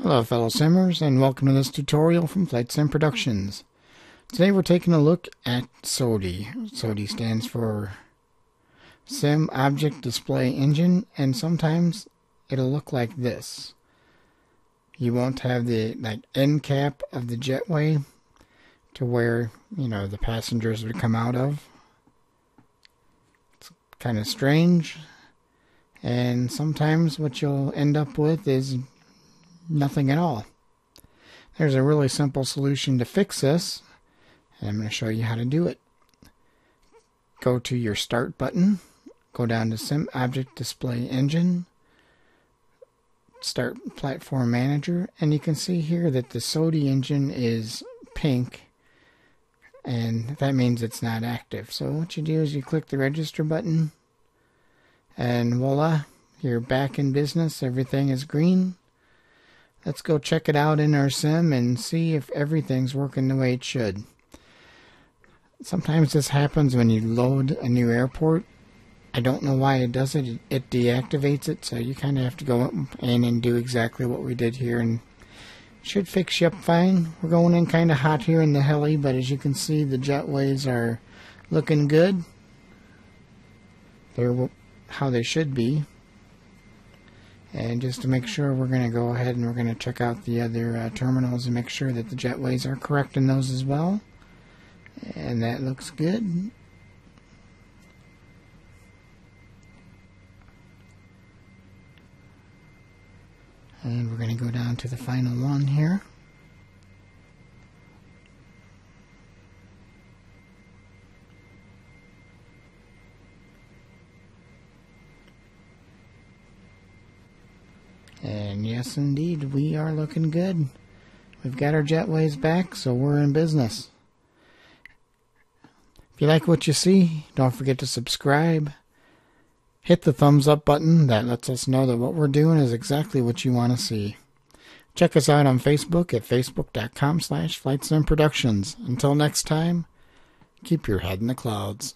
Hello fellow simmers and welcome to this tutorial from Flight Sim Productions. Today we're taking a look at SODE. SODE stands for Sim Object Display Engine and sometimes it'll look like this. You won't have the like end cap of the jetway to where, you know, the passengers would come out of. It's kind of strange. And sometimes what you'll end up with is nothing at all. There's a really simple solution to fix this, and I'm going to show you how to do it. Go to your Start button, go down to Sim Object Display Engine, start Platform Manager, and you can see here that the SODE engine is pink, and that means it's not active. So what you do is you click the Register button, and voila, you're back in business. Everything is green. Let's go check it out in our sim and see if everything's working the way it should. Sometimes this happens when you load a new airport. I don't know why it does it. It deactivates it, so you kind of have to go in and do exactly what we did here and should fix you up fine. We're going in kind of hot here in the heli, but as you can see, the jetways are looking good. They're how they should be. And just to make sure, we're going to go ahead and we're going to check out the other uh, terminals and make sure that the jetways are correct in those as well. And that looks good. And we're going to go down to the final one here. And yes, indeed, we are looking good. We've got our jetways back, so we're in business. If you like what you see, don't forget to subscribe. Hit the thumbs up button. That lets us know that what we're doing is exactly what you want to see. Check us out on Facebook at facebook.com slash flightsimproductions. Until next time, keep your head in the clouds.